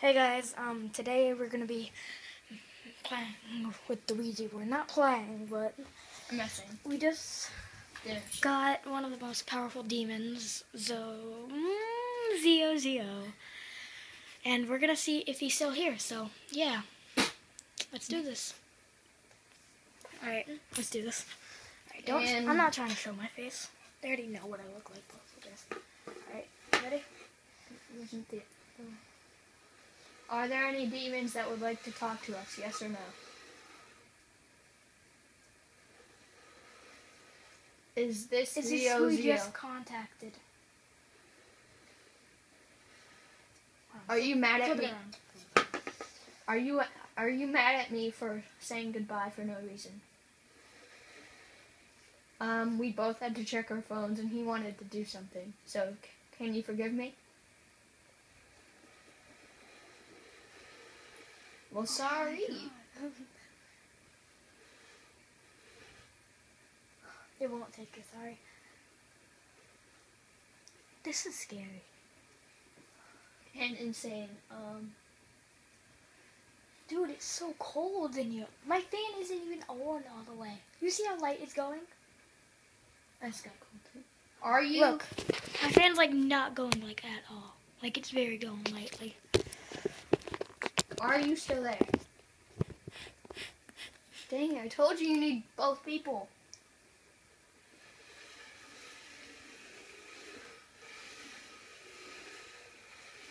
Hey guys, um, today we're gonna be playing with the Ouija board. Not playing, but I'm messing. we just got one of the most powerful demons, Zo mm, Zio Zio, and we're gonna see if he's still here. So yeah, let's do this. All right, let's do this. All right, don't. And- I'm not trying to show my face. They already know what I look like. But for this. All right, ready? Are there any demons that would like to talk to us? Yes or no? Is this Is this who we just contacted? Are you mad at me? Are you are you mad at me for saying goodbye for no reason? Um, we both had to check our phones, and he wanted to do something. So, c- can you forgive me? Well, sorry. It won't take you, sorry. This is scary. and insane. Um, Dude, it's so cold in here. My fan isn't even on all the way. You see how light it's going? that's got cold too. Are you? Look, my fan's like not going like at all. Like it's very going lightly. Are you still there? Dang, I told you you need both people.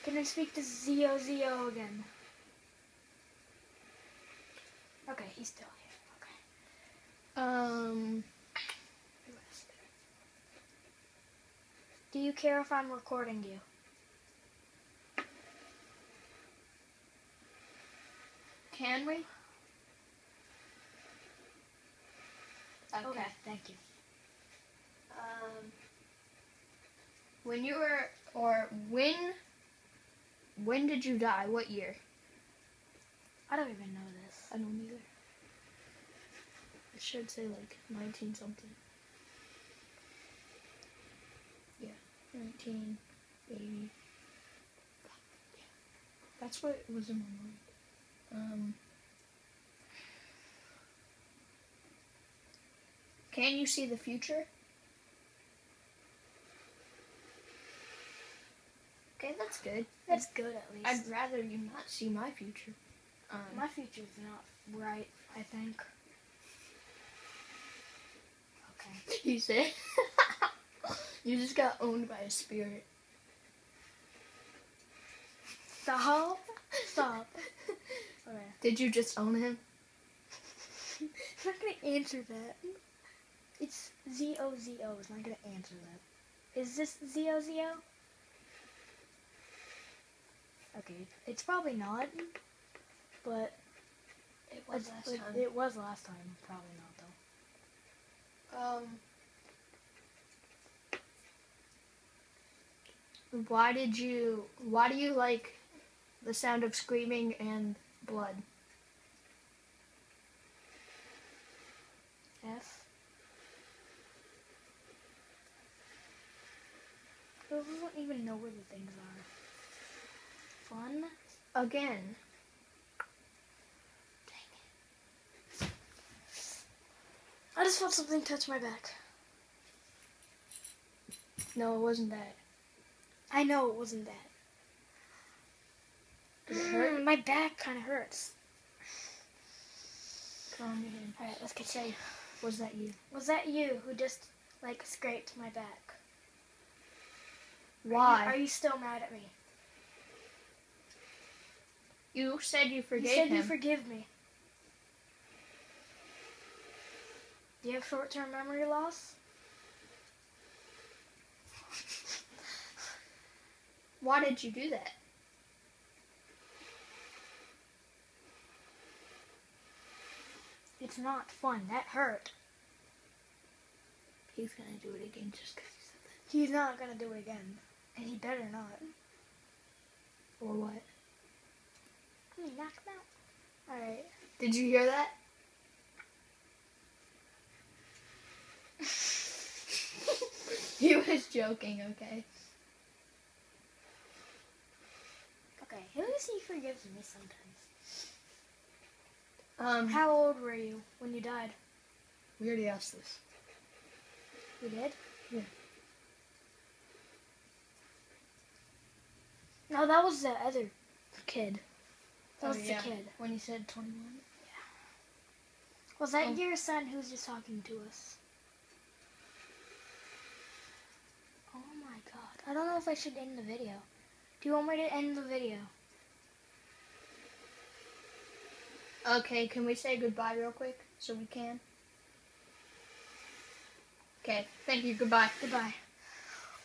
Can I speak to Zio Zio again? Okay, he's still here. Okay. Um? Do you care if I'm recording you? Can we? Okay, thank you. Um, when you were, or when, when did you die? What year? I don't even know this. I don't either. It should say like 19 something. Yeah, 1980. That's what was in my mind. Um, can you see the future? Okay, that's good. That's good at least. I'd rather you not see my future. Um, My future's not right, I think. Okay. You said you just got owned by a spirit. Did you just own him? I'm not gonna answer that. It's Z O Z O. It's not gonna answer that. Is this Z O Z O? Okay. It's probably not. But It it's- it, it was last time. Probably not though. Um. Why did you? Why do you like the sound of screaming and blood? I don't even know where the things are. Fun. Again. Dang it. I just felt something touch my back. No, it wasn't that. I know it wasn't that. It? Mm, my back kind of hurts. Calm your head. All right, let's get safe. Was that you? Was that you who just like scraped my back? Are Why? you still mad at me? You said you forgave me? You said him. you forgive me. Do you have short-term memory loss? Why did you do that? It's not fun. That hurt. He's gonna do it again just because he said that. He's not gonna do it again, and he better not. Or what? Can you knock him out? All right. Did you hear that? he was joking, okay? Okay, at least he forgives me sometimes. Um, How old were you when you died? we already asked this. You did? Yeah. No, that was the other kid. That Oh, was yeah. the kid. When you said 21. Yeah. Was that Oh. your son who's just talking to us? Oh my god. I don't know if I should end the video. Do you want me to end the video? Okay, can we say goodbye real quick so we can? Okay, thank you. Goodbye. Goodbye.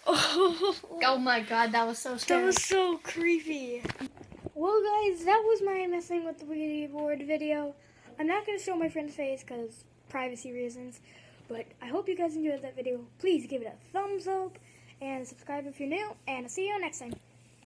Oh, my god, that was so scary. that was so creepy. Well, guys, that was my messing with the Ouija board video. I'm not going to show my friend's face because privacy reasons, but I hope you guys enjoyed that video. Please give it a thumbs up and subscribe if you're new, and I'll see you next time.